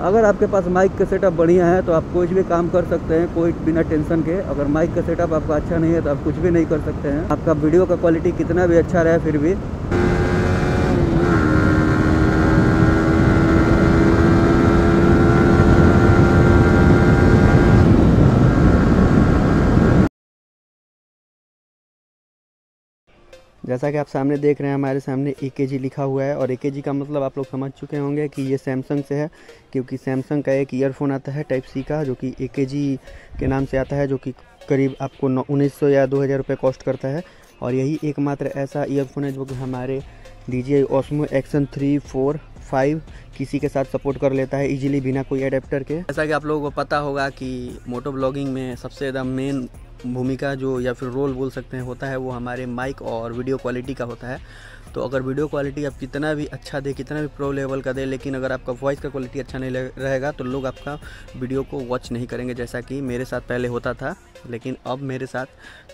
अगर आपके पास माइक का सेटअप बढ़िया है तो आप कुछ भी काम कर सकते हैं, कोई बिना टेंशन के। अगर माइक का सेटअप आपका अच्छा नहीं है तो आप कुछ भी नहीं कर सकते हैं। आपका वीडियो का क्वालिटी कितना भी अच्छा रहे, फिर भी। जैसा कि आप सामने देख रहे हैं, हमारे सामने ए लिखा हुआ है और ए का मतलब आप लोग समझ चुके होंगे कि ये सैमसंग से है, क्योंकि सैमसंग का एक ईयरफोन आता है टाइप सी का, जो कि ए के नाम से आता है, जो कि करीब आपको नौ, उन्नीस या दो हज़ार रुपये कॉस्ट करता है। और यही एकमात्र ऐसा ईयरफोन है जो कि हमारे D J Osmo Action three four five किसी के साथ सपोर्ट कर लेता है इजीली बिना कोई एडेप्टर के। जैसा कि आप लोगों को पता होगा कि मोटो ब्लॉगिंग में सबसे ज़्यादा मेन भूमिका जो या फिर रोल बोल सकते हैं, होता है वो हमारे माइक और वीडियो क्वालिटी का होता है। तो अगर वीडियो क्वालिटी आप कितना भी अच्छा दे, कितना भी प्रो लेवल का दे, लेकिन अगर आपका वॉइस का क्वालिटी अच्छा नहीं रहेगा तो लोग आपका वीडियो को वॉच नहीं करेंगे, जैसा कि मेरे साथ पहले होता था, लेकिन अब मेरे साथ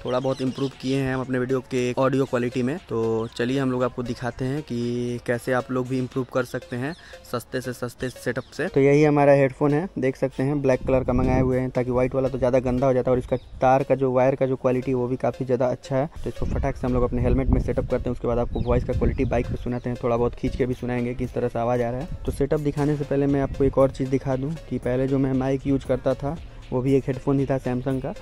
थोड़ा बहुत इम्प्रूव किए हैं हम अपने वीडियो के ऑडियो क्वालिटी में। तो चलिए हम लोग आपको दिखाते हैं कि कैसे आप लोग भी इम्प्रूव कर सकते हैं, सस्ते से सस्ते सेटअप से। तो यही हमारा हेडफोन है, देख सकते हैं ब्लैक कलर का मंगाए हुए हैं, ताकि व्हाइट वाला तो ज़्यादा गंदा हो जाता है और इसका तार का जो वायर का जो क्वालिटी वो भी काफ़ी ज़्यादा अच्छा है। तो इसको फटाक से हम लोग अपने हेलमेट में सेटअप करते हैं, उसके बाद आपको वॉइस का क्वालिटी बाइक पर सुनाते हैं। थोड़ा बहुत खींच के भी सुनाएँगे किस तरह से आवाज़ आ रहा है। तो सेटअप दिखाने से पहले मैं आपको एक और चीज़ दिखा दूँ कि पहले जो मैं माइक यूज़ करता था, वो भी एक हेडफोन ही था सैमसंग का।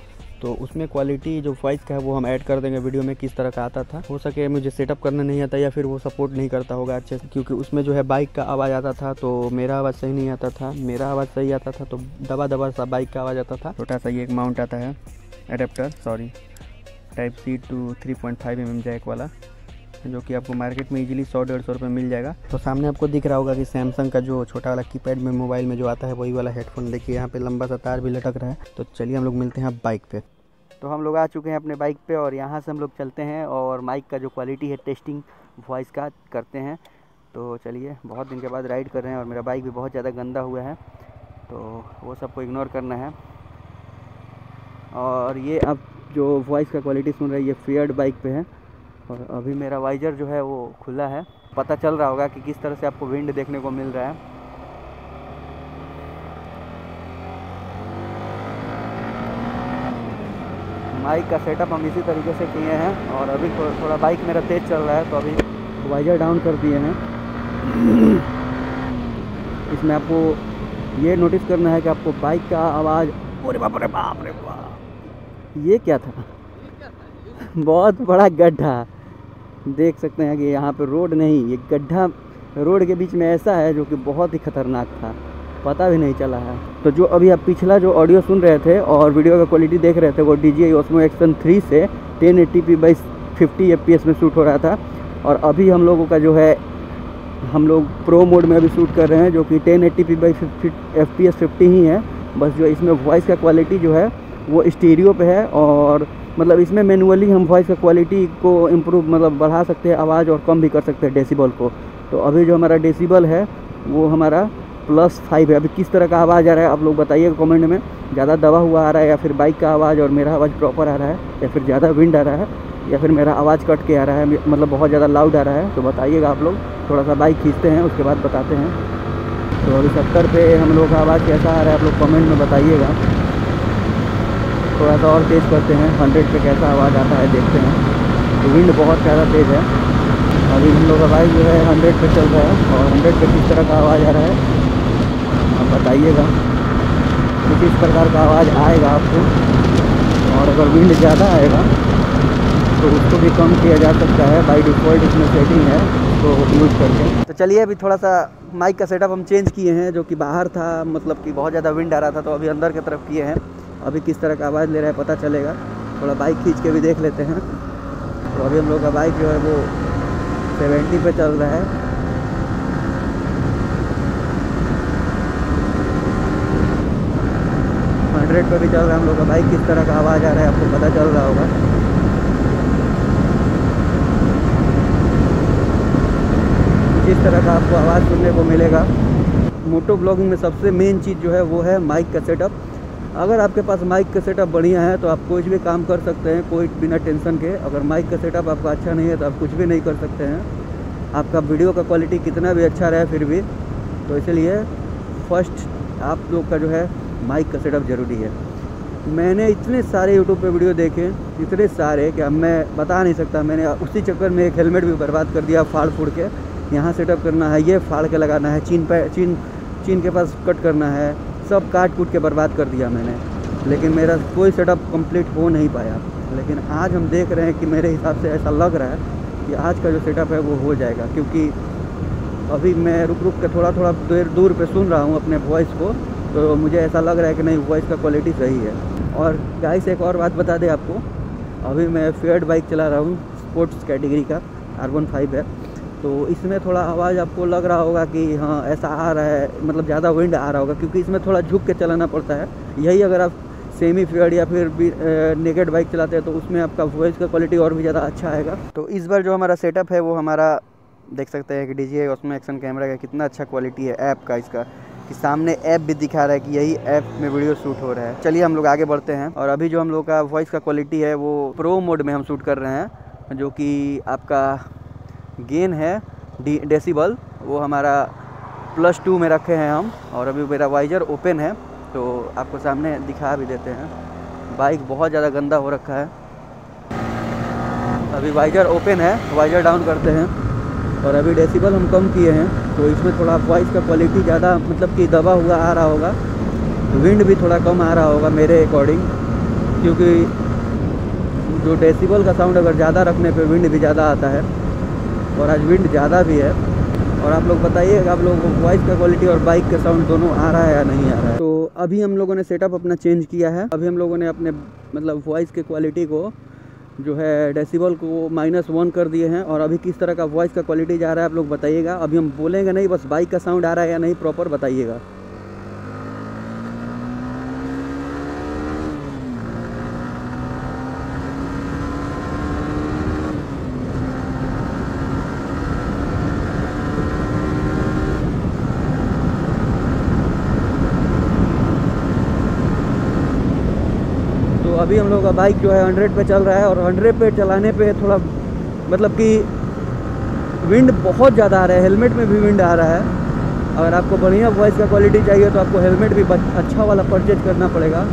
तो उसमें क्वालिटी जो वॉइस का है, वो हम ऐड कर देंगे वीडियो में, किस तरह का आता था। हो सके मुझे सेटअप करना नहीं आता या फिर वो सपोर्ट नहीं करता होगा अच्छे से, क्योंकि उसमें जो है बाइक का आवाज़ आता था तो मेरा आवाज़ सही नहीं आता था। मेरा आवाज़ सही आता था तो दबा दबा सा बाइक का आवाज़ आता था। छोटा सा ये एक माउंट आता है। Adapter sorry type C to three point five M M jack वाला, जो कि आपको मार्केट में इजीली सौ, डेढ़ सौ रुपये मिल जाएगा। तो सामने आपको दिख रहा होगा कि सैमसंग का जो छोटा वाला कीपैड में मोबाइल में जो आता है, वही वाला हेडफोन देखिए यहाँ पे लंबा सा तार भी लटक रहा है। तो चलिए हम लोग मिलते हैं बाइक पे। तो हम लोग आ चुके हैं अपने बाइक पे और यहाँ से हम लोग चलते हैं और माइक का जो क्वालिटी है टेस्टिंग वॉइस का करते हैं। तो चलिए, बहुत दिन के बाद राइड कर रहे हैं और मेरा बाइक भी बहुत ज़्यादा गंदा हुआ है। तो वो सबको इग्नोर करना है। और ये अब जो वॉइस का क्वालिटी सुन रहे हैं, ये फेयर्ड बाइक पे है। और अभी मेरा वाइजर जो है वो खुला है। पता चल रहा होगा कि किस तरह से आपको विंड देखने को मिल रहा है। माइक का सेटअप हम इसी तरीके से किए हैं। और अभी थोड़ा बाइक मेरा तेज़ चल रहा है तो अभी वाइजर डाउन कर दिए हैं। इसमें आपको ये नोटिस करना है कि आपको बाइक का आवाज़ बाप रे बाप रे बाप। ये क्या था? बहुत बड़ा गड्ढा। देख सकते हैं कि यहाँ पर रोड नहीं, ये गड्ढा रोड के बीच में ऐसा है जो कि बहुत ही खतरनाक था। पता भी नहीं चला है। तो जो अभी आप पिछला जो ऑडियो सुन रहे थे और वीडियो का क्वालिटी देख रहे थे, वो D J Osmo Action three से ten eighty P by fifty FPS में शूट हो रहा था। और अभी हम लोगों का जो है, हम लोग प्रो मोड में अभी शूट कर रहे हैं, जो कि ten eighty P by F P S fifty ही है। बस जो इसमें वॉइस का क्वालिटी जो है वो स्टीरियो पे है और मतलब इसमें मैनुअली हम वॉइस का क्वालिटी को इम्प्रूव मतलब बढ़ा सकते हैं, आवाज़ और कम भी कर सकते हैं डेसीबल को। तो अभी जो हमारा डेसीबल है, वो हमारा प्लस फाइव है। अभी किस तरह का आवाज़ आ रहा है आप लोग बताइएगा कमेंट में। ज़्यादा दबा हुआ आ रहा है या फिर बाइक का आवाज़ और मेरा आवाज़ प्रॉपर आ रहा है या फिर ज़्यादा विंड आ रहा है या फिर मेरा आवाज़ कट के आ रहा है मतलब बहुत ज़्यादा लाउड आ रहा है तो बताइएगा आप लोग। थोड़ा सा बाइक खींचते हैं, उसके बाद बताते हैं। तो अभी सत्तर पे हम लोग का आवाज़ कैसा आ रहा है आप लोग कमेंट में बताइएगा। थोड़ा सा और तेज़ करते हैं। हंड्रेड पे कैसा आवाज़ आता है देखते हैं। तो विंड बहुत ज़्यादा तेज़ है। अभी हम लोग का बाइक जो है हंड्रेड पे चल रहा है और हंड्रेड पे किस तरह का आवाज़ आ रहा है, आप बताइएगा। कुछ किस प्रकार का आवाज़ आएगा आपको। और अगर विंड ज़्यादा आएगा तो उसको भी कम किया जा सकता है। बाई डिफ़ॉल्ट इसमें सेटिंग है तो यूज़ करके। तो चलिए अभी थोड़ा सा माइक का सेटअप हम चेंज किए हैं, जो कि बाहर था मतलब कि बहुत ज़्यादा विंड आ रहा था तो अभी अंदर की तरफ़ किए हैं। अभी किस तरह का आवाज़ ले रहा है पता चलेगा। थोड़ा बाइक खींच के भी देख लेते हैं। तो अभी हम लोग का बाइक जो है वो सेवेंटी पे चल रहा है। हंड्रेड पर भी चल रहा है हम लोग का बाइक किस तरह का आवाज़ आ रहा है आपको पता चल रहा होगा। किस तरह का आपको आवाज़ सुनने को मिलेगा। मोटो ब्लॉगिंग में सबसे मेन चीज़ जो है वो है माइक का सेटअप अगर आपके पास माइक का सेटअप बढ़िया है तो आप कुछ भी काम कर सकते हैं, कोई बिना टेंशन के। अगर माइक का सेटअप आपका अच्छा नहीं है तो आप कुछ भी नहीं कर सकते हैं। आपका वीडियो का क्वालिटी कितना भी अच्छा रहे फिर भी। तो इसलिए फ़र्स्ट आप लोग का जो है माइक का सेटअप ज़रूरी है। मैंने इतने सारे यूट्यूब पे वीडियो देखे, इतने सारे कि अब मैं बता नहीं सकता। मैंने उसी चक्कर में एक हेलमेट भी बर्बाद कर दिया फाड़ फूड़ के। यहाँ सेटअप करना है, ये फाड़ के लगाना है, चीन पे, चीन चीन के पास कट करना है। सब काट कूट के बर्बाद कर दिया मैंने। लेकिन मेरा कोई सेटअप कंप्लीट हो नहीं पाया। लेकिन आज हम देख रहे हैं कि मेरे हिसाब से ऐसा लग रहा है कि आज का जो सेटअप है वो हो जाएगा। क्योंकि अभी मैं रुक रुक के थोड़ा थोड़ा देर दूर पे सुन रहा हूँ अपने वॉइस को तो मुझे ऐसा लग रहा है कि नहीं वॉइस का क्वालिटी सही है। और गाइस एक और बात बता दें आपको। अभी मैं फेयर्ड बाइक चला रहा हूँ स्पोर्ट्स कैटेगरी का आर वन फाइव है। तो इसमें थोड़ा आवाज़ आपको लग रहा होगा कि हाँ ऐसा आ रहा है मतलब ज़्यादा विंड आ रहा होगा, क्योंकि इसमें थोड़ा झुक के चलाना पड़ता है। यही अगर आप सेमी फेयर या फिर नेकेड बाइक चलाते हैं तो उसमें आपका वॉइस का क्वालिटी और भी ज़्यादा अच्छा आएगा। तो इस बार जो हमारा सेटअप है, वो हमारा, देख सकते हैं कि डी उसमें एक्शन कैमरा का कितना अच्छा क्वालिटी है ऐप का इसका, कि सामने ऐप भी दिखा रहा है कि यही ऐप में वीडियो शूट हो रहा है। चलिए हम लोग आगे बढ़ते हैं, और अभी जो हम लोग का वॉइस का क्वालिटी है, वो प्रो मोड में हम शूट कर रहे हैं, जो कि आपका गेन है डी, डेसीबल। वो हमारा प्लस टू में रखे हैं हम, और अभी मेरा वाइजर ओपन है तो आपको सामने दिखा भी देते हैं। बाइक बहुत ज़्यादा गंदा हो रखा है। अभी वाइजर ओपन है, वाइजर डाउन करते हैं, और अभी डेसिबल हम कम किए हैं तो इसमें थोड़ा वॉइस का क्वालिटी ज़्यादा मतलब कि दबा हुआ आ रहा होगा, विंड भी थोड़ा कम आ रहा होगा मेरे अकॉर्डिंग, क्योंकि जो डेसिबल का साउंड अगर ज़्यादा रखने पे विंड भी ज़्यादा आता है और आज विंड ज़्यादा भी है। और आप लोग बताइए, आप लोगों को वॉइस का क्वालिटी और बाइक का साउंड दोनों आ रहा है या नहीं आ रहा है? तो अभी हम लोगों ने सेटअप अपना चेंज किया है। अभी हम लोगों ने अपने मतलब वॉइस के क्वालिटी को जो है डेसिबल को माइनस वन कर दिए हैं। और अभी किस तरह का वॉइस का क्वालिटी जा रहा है आप लोग बताइएगा। अभी हम बोलेंगे नहीं, बस बाइक का साउंड आ रहा है या नहीं प्रॉपर बताइएगा। अभी हम लोग का बाइक जो है हंड्रेड पे चल रहा है और हंड्रेड पे चलाने पे थोड़ा मतलब कि विंड बहुत ज़्यादा आ रहा है हेलमेट में भी विंड आ रहा है। अगर आपको बढ़िया वॉइस का क्वालिटी चाहिए तो आपको हेलमेट भी अच्छा वाला परचेज करना पड़ेगा।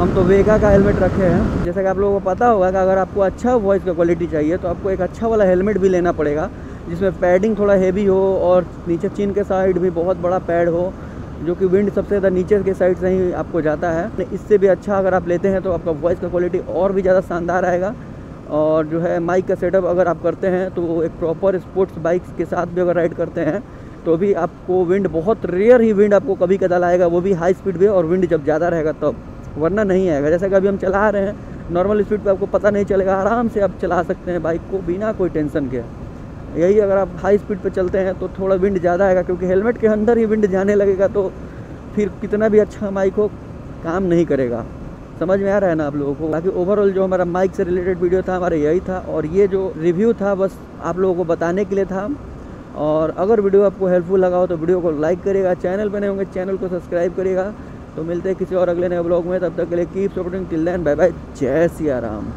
हम तो वेगा का हेलमेट रखे हैं। जैसा कि आप लोगों को पता होगा कि अगर आपको अच्छा वॉइस का क्वालिटी चाहिए तो आपको एक अच्छा वाला हेलमेट भी लेना पड़ेगा, जिसमें पैडिंग थोड़ा हेवी हो और नीचे चिन के साइड भी बहुत बड़ा पैड हो। जो कि विंड सबसे ज़्यादा नीचे के साइड से ही आपको जाता है। इससे भी अच्छा अगर आप लेते हैं तो आपका वॉइस का क्वालिटी और भी ज़्यादा शानदार आएगा। और जो है माइक का सेटअप अगर आप करते हैं तो एक प्रॉपर स्पोर्ट्स बाइक्स के साथ भी अगर राइड करते हैं तो भी आपको विंड बहुत रेयर ही विंड आपको कभी कदा आएगा। वो भी हाई स्पीड में और विंड जब ज़्यादा रहेगा तब, वरना नहीं आएगा। जैसा कि अभी हम चला रहे हैं नॉर्मल स्पीड पर आपको पता नहीं चलेगा, आराम से आप चला सकते हैं बाइक को बिना कोई टेंशन के। यही अगर आप हाई स्पीड पर चलते हैं तो थोड़ा विंड ज़्यादा आएगा, क्योंकि हेलमेट के अंदर ही विंड जाने लगेगा तो फिर कितना भी अच्छा माइक हो, काम नहीं करेगा। समझ में आ रहा है ना आप लोगों को? बाकी ओवरऑल जो हमारा माइक से रिलेटेड वीडियो था, हमारा यही था, और ये जो रिव्यू था, बस आप लोगों को बताने के लिए था। और अगर वीडियो आपको हेल्पफुल लगा हो तो वीडियो को लाइक करिएगा चैनल पर नहीं होंगे चैनल को सब्सक्राइब करिएगा। तो मिलते हैं किसी और अगले नए ब्लॉग में, तब तक के लिए keep supporting till then bye bye जय सिया राम